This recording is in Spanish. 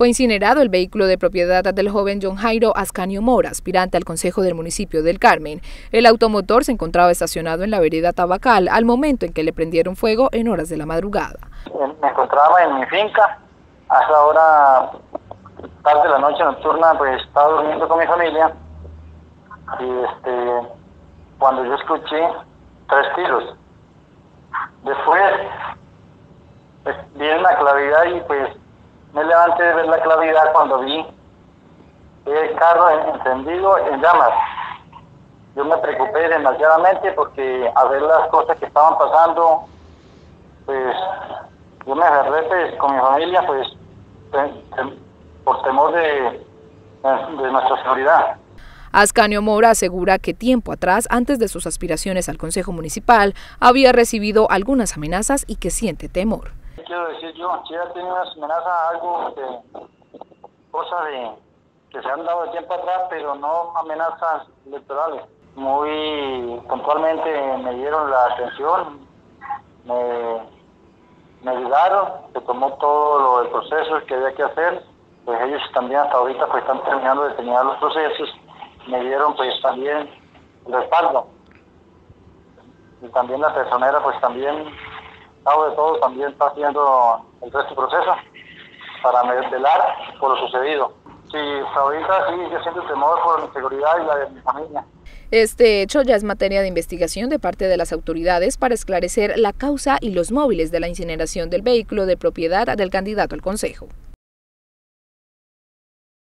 Fue incinerado el vehículo de propiedad del joven John Jairo Ascanio Mora, aspirante al Consejo del municipio del Carmen. El automotor se encontraba estacionado en la vereda Tabacal al momento en que le prendieron fuego en horas de la madrugada. Me encontraba en mi finca, hasta ahora tarde de la noche nocturna, pues estaba durmiendo con mi familia y este cuando yo escuché tres tiros. Después pues, vi la claridad y pues me levanté de ver la claridad cuando vi el carro encendido en llamas. Yo me preocupé demasiadamente porque a ver las cosas que estaban pasando, pues yo me agarré pues, con mi familia pues por temor de, de nuestra seguridad. Ascanio Mora asegura que tiempo atrás, antes de sus aspiraciones al Consejo Municipal, había recibido algunas amenazas y que siente temor. Quiero decir yo, si ha tenido amenazas, algo de cosas de, que se han dado de tiempo atrás, pero no amenazas electorales. Muy puntualmente me dieron la atención, me, me ayudaron, se tomó todo el proceso que había que hacer, pues ellos también hasta ahorita pues están terminando de terminar los procesos me dieron pues también respaldo. Y también la personera pues también, algo de todo, también está haciendo el resto del proceso para velar por lo sucedido. Sí, ahorita sí, yo siento temor por mi seguridad y la de mi familia. Este hecho ya es materia de investigación de parte de las autoridades para esclarecer la causa y los móviles de la incineración del vehículo de propiedad del candidato al Consejo.